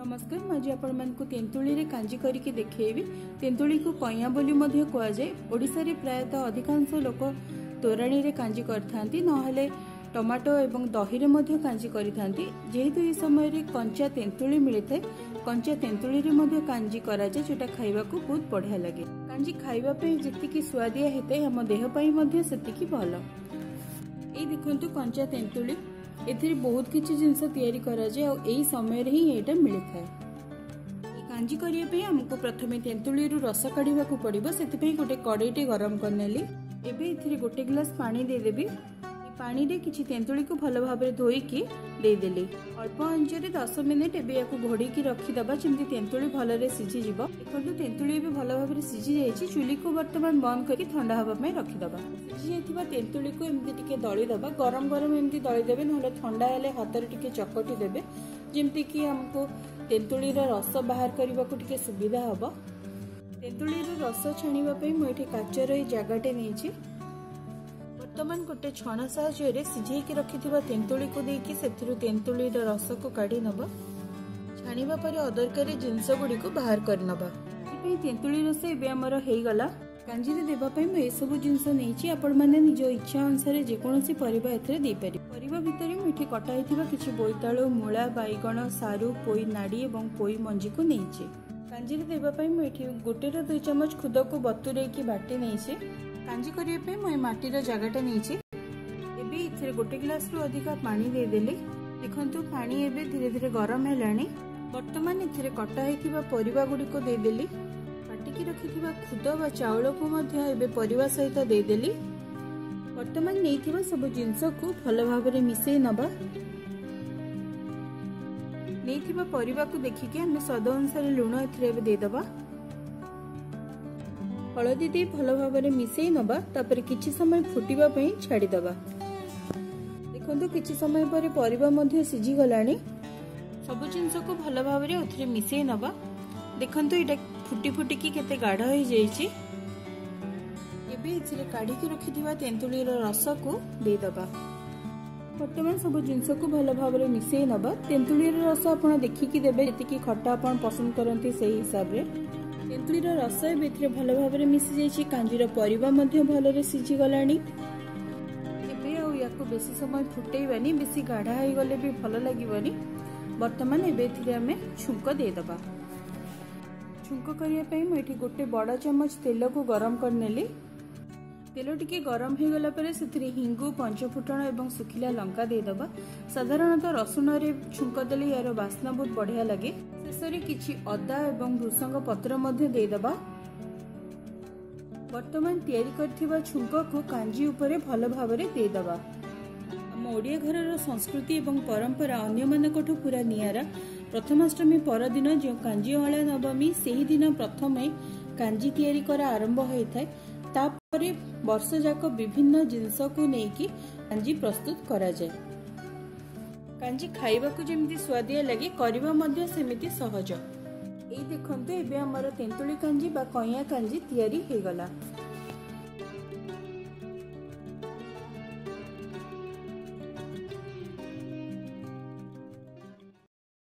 ନମସ୍କାର ମୁଁ ଆଜି ଆପଣମାନଙ୍କୁ ତେନ୍ତୁଳିରେ କାଞ୍ଜି କରିକି ଦେଖେଇବି। ତେନ୍ତୁଳିକୁ କଇଁଆ ବୋଲି ମଧ୍ୟ କୁହାଯାଏ। ଓଡ଼ିଶାରେ ପ୍ରାୟତଃ ଅଧିକାଂଶ ଲୋକ ତୋରାଣୀରେ କାଞ୍ଜି କରିଥାନ୍ତି ନହେଲେ ଟମାଟୋ ଏବଂ ଦହିରେ ମଧ୍ୟ କାଞ୍ଜି କରିଥାନ୍ତି। ଯେହେତୁ ଏହି ସମୟରେ କଞ୍ଚା ତେନ୍ତୁଳି ମିଳିଥାଏ କଞ୍ଚା ତେନ୍ତୁଳିରେ ମଧ୍ୟ କାଞ୍ଜି କରାଯାଏ ଯେଉଁଟା ଖାଇବାକୁ ବହୁତ ବଢ଼ିଆ ଲାଗେ। କାଞ୍ଜି ଖାଇବା ପାଇଁ ଯେତିକି ସୁଆଦିଆ ହେଇଥାଏ ଆମ ଦେହ ପାଇଁ ମଧ୍ୟ ସେତିକି ଭଲ। ଏଇ ଦେଖନ୍ତୁ କଞ୍ଚା ତେନ୍ତୁଳି। ଏଥିରେ ବହୁତ କିଛି ଜିନିଷ ତିଆରି କରାଯାଏ ଆଉ ଏଇ ସମୟରେ ହିଁ ଏଇଟା ମିଳିଥାଏ। କାଞ୍ଜି କରିବା ପାଇଁ ଆମକୁ ପ୍ରଥମେ ତେନ୍ତୁଳିରୁ ରସ କାଢ଼ିବାକୁ ପଡ଼ିବ ସେଥିପାଇଁ ଗୋଟେ କଡ଼େଇଟେ ଗରମ କରିନେଲି। ଏବେ ଏଥିରେ ଗୋଟେ ଗ୍ଲାସ୍ ପାଣି ଦେଇଦେବି। ପାଣିରେ କିଛି ତେନ୍ତୁଳିକୁ ଭଲ ଭାବରେ ଧୋଇକି ଦେଇଦେଲି। ଅଳ୍ପ ଆଞ୍ଚରେ ଦଶ ମିନିଟ୍ ଏବେ ୟାକୁ ଘୋଡ଼େଇକି ରଖିଦେବା ଯେମିତି ତେନ୍ତୁଳି ଭଲରେ ସିଝିଯିବ। ଦେଖନ୍ତୁ ତେନ୍ତୁଳି ଏବେ ଭଲ ଭାବରେ ସିଝି ଯାଇଛି ଚୁଲିକୁ ବର୍ତ୍ତମାନ ବନ୍ଦ କରିକି ଥଣ୍ଡା ହେବା ପାଇଁ ରଖିଦେବା। ସିଝି ଯାଇଥିବା ତେନ୍ତୁଳିକୁ ଏମିତି ଟିକେ ଦଳିଦେବା। ଗରମ ଗରମ ଏମିତି ଦଳିଦେବେ ନହେଲେ ଥଣ୍ଡା ହେଲେ ହାତରେ ଟିକେ ଚକଟି ଦେବେ। ଯେମିତିକି ଆମକୁ ତେନ୍ତୁଳିର ରସ ବାହାର କରିବାକୁ ଟିକେ ସୁବିଧା ହେବ। ତେନ୍ତୁଳିର ରସ ଛାଣିବା ପାଇଁ ମୁଁ ଏଠି କାଚର ଏଇ ଜାଗାଟେ ନେଇଛି। ବର୍ତ୍ତମାନ ଗୋଟେ ଛଣା ସାହାଯ୍ୟରେ ସିଝେଇକି ରଖିଥିବା ତେନ୍ତୁଳିକୁ ଦେଇକି ସେଥିରୁ ତେନ୍ତୁଳିର ରସକୁ କାଢି ନେବା। ଛାଣିବା ପରେ ଅଦରକାରୀ ଜିନିଷ ଗୁଡ଼ିକୁ ବାହାର କରିନେବା। ଏଥିପାଇଁ ତେନ୍ତୁଳି ରସ ଏବେ ଆମର ହେଇଗଲା। କାଞ୍ଜିରେ ଦେବା ପାଇଁ ମୁଁ ଏସବୁ ଜିନିଷ ନେଇଛି। ଆପଣମାନେ ନିଜ ଇଚ୍ଛା ଅନୁସାରେ ଯେକୌଣସି ପରିବା ଏଥିରେ ଦେଇପାରିବେ। ପରିବା ଭିତରେ ମୁଁ ଏଠି କଟା ହେଇଥିବା କିଛି ବୋଇତାଳୁ ମୂଳା ବାଇଗଣ ସାରୁ ପୋଇ ନାଡ଼ି ଏବଂ ପୋଇ ମଞ୍ଜିକୁ ନେଇଛି। କାଞ୍ଜିରେ ଦେବା ପାଇଁ ମୁଁ ଏଠି ଗୋଟେର ଦୁଇ ଚାମଚ ଖୁଦକୁ ବତୁରେଇକି ବାଟି ନେଇଛି। କାଞ୍ଜି କରିବା ପାଇଁ ମୁଁ ଏ ମାଟିର ଜାଗାଟା ନେଇଛି। ଏବେ ଏଥିରେ ଗୋଟେ ଗ୍ଲାସରୁ ଅଧିକା ପାଣି ଦେଇଦେଲି। ଦେଖନ୍ତୁ ପାଣି ଏବେ ଧୀରେ ଧୀରେ ଗରମ ହେଲାଣି। ବର୍ତ୍ତମାନ ଏଥିରେ କଟା ହେଇଥିବା ପରିବା ଗୁଡ଼ିକୁ ଦେଇଦେଲି। କାଟିକି ରଖିଥିବା ଖୁଦ ବା ଚାଉଳକୁ ମଧ୍ୟ ଏବେ ପରିବା ସହିତ ଦେଇଦେଲି। ବର୍ତ୍ତମାନ ନେଇଥିବା ସବୁ ଜିନିଷକୁ ଭଲ ଭାବରେ ମିଶେଇ ନେବା। ନେଇଥିବା ପରିବାକୁ ଦେଖିକି ଆମେ ସ୍ୱାଦ ଅନୁସାରେ ଲୁଣ ଏଥିରେ ଏବେ ଦେଇଦେବା। হলদি দিয়ে ভালো ভাবে মিশাই নেবা তাপরে কিছু সময় ফুটিবা ছাড়িদেবা দেখুন কিছু সময় পরে পরিবা মধ্যে সিজি গলানি সবু জিনিসকে ভালো ভাবে ওতে মিশাই নেবা দেখুন এটা ফুটি ফুটিকি কেতে গাঢ় হয়ে যাইছি এবে এর কাড়িকি রখি তেঁতুলির রসকু দেবা বর্তমান সব জিনিসকে ভালো ভাবে মিশাই নেবা তেঁতুলির রস আপনার দেখিকি দেবে যেত খটা আপনার পসন্দ করতে সেই হিসাবে ତେନ୍ତୁଳିର ରସ ଏବେ ଏଥିରେ ଭଲ ଭାବରେ ମିଶି ଯାଇଛି। କାଞ୍ଜିର ପରିବା ମଧ୍ୟ ଭଲରେ ସିଝିଗଲାଣି। ଏବେ ଆଉ ୟାକୁ ବେଶୀ ସମୟ ଫୁଟେଇବାନି ବେଶୀ ଗାଢ଼ା ହେଇଗଲେ ବି ଭଲ ଲାଗିବନି। ବର୍ତ୍ତମାନ ଏବେ ଏଥିରେ ଆମେ ଛୁଙ୍କ ଦେଇଦେବା। ଛୁଙ୍କ କରିବା ପାଇଁ ମୁଁ ଏଠି ଗୋଟେ ବଡ଼ ଚାମଚ ତେଲକୁ ଗରମ କରିନେଲି। ତେଲ ଟିକେ ଗରମ ହେଇଗଲା ପରେ ସେଥିରେ ହିଙ୍ଗୁ ପଞ୍ଚଫୁଟଣ ଏବଂ ଶୁଖିଲା ଲଙ୍କା ଦେଇଦେବା। ସାଧାରଣତଃ ରସୁଣରେ ଛୁଙ୍କ ଦେଲେ ଏହାର ବାସ୍ନା ବହୁତ ବଢ଼ିଆ ଲାଗେ। ଶେଷରେ କିଛି ଅଦା ଏବଂ ଭୃଷଙ୍ଗ ପତ୍ର ମଧ୍ୟ ଦେଇଦେବା। ବର୍ତ୍ତମାନ ତିଆରି କରିଥିବା ଛୁଙ୍କକୁ କାଞ୍ଜି ଉପରେ ଭଲ ଭାବରେ ଦେଇଦେବା। ଆମ ଓଡ଼ିଆ ଘରର ସଂସ୍କୃତି ଏବଂ ପରମ୍ପରା ଅନ୍ୟମାନଙ୍କଠୁ ପୁରା ନିଆରା। ପ୍ରଥମାଷ୍ଟମୀ ପରଦିନ ଯେଉଁ କାଞ୍ଜି ଅଁଳା ନବମୀ ସେହିଦିନ ପ୍ରଥମେ କାଞ୍ଜି ତିଆରି କରା ଆରମ୍ଭ ହୋଇଥାଏ। ତାପରେ ବର୍ଷ ଯାକ ବିଭିନ୍ନ ଜିନିଷକୁ ନେଇକି କାଞ୍ଜି ପ୍ରସ୍ତୁତ କରାଯାଏ। କାଞ୍ଜି ଖାଇବାକୁ ଯେମିତି ସୁଆଦିଆ ଲାଗେ କରିବା ମଧ୍ୟ ସେମିତି ସହଜ। ଏଇ ଦେଖନ୍ତୁ ଏବେ ଆମର ତେନ୍ତୁଳି କାଞ୍ଜି ବା କଇଁଆ କାଞ୍ଜି ତିଆରି ହେଇଗଲା।